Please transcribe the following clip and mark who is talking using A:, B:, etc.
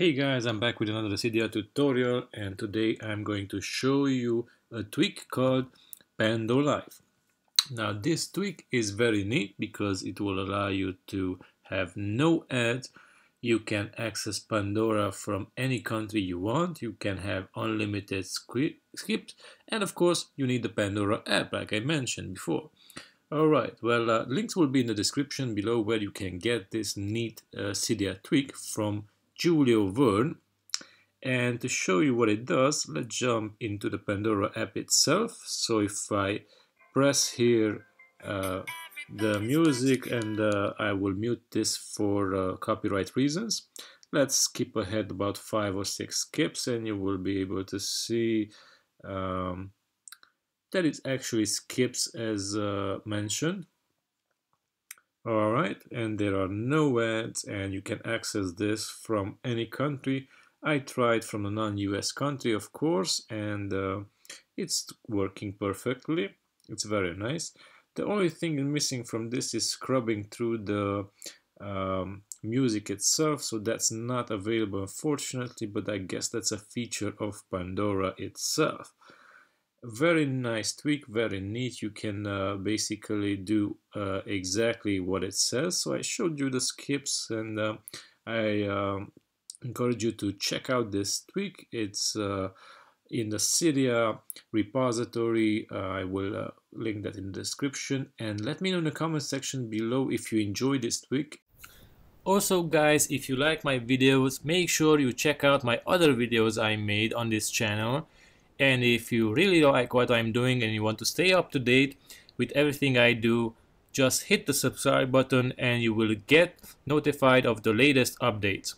A: Hey guys, I'm back with another Cydia tutorial and today I'm going to show you a tweak called Pandolife. Now this tweak is very neat because it will allow you to have no ads. You can access Pandora from any country you want. You can have unlimited skips and of course you need the Pandora app like I mentioned before. Alright, well uh, links will be in the description below where you can get this neat uh, Cydia tweak from Julio Verne. And to show you what it does, let's jump into the Pandora app itself. So if I press here uh, the music and uh, I will mute this for uh, copyright reasons. Let's skip ahead about five or six skips and you will be able to see um, that it actually skips as uh, mentioned. All right, and there are no ads and you can access this from any country. I tried from a non-US country, of course, and uh, it's working perfectly. It's very nice. The only thing missing from this is scrubbing through the um, music itself, so that's not available unfortunately, but I guess that's a feature of Pandora itself very nice tweak very neat. You can uh, basically do uh, exactly what it says. So I showed you the skips and uh, I um, encourage you to check out this tweak. It's uh, in the Cydia repository. Uh, I will uh, link that in the description. And let me know in the comment section below if you enjoyed this tweak. Also guys if you like my videos make sure you check out my other videos I made on this channel and if you really like what I'm doing and you want to stay up to date with everything I do, just hit the subscribe button and you will get notified of the latest updates.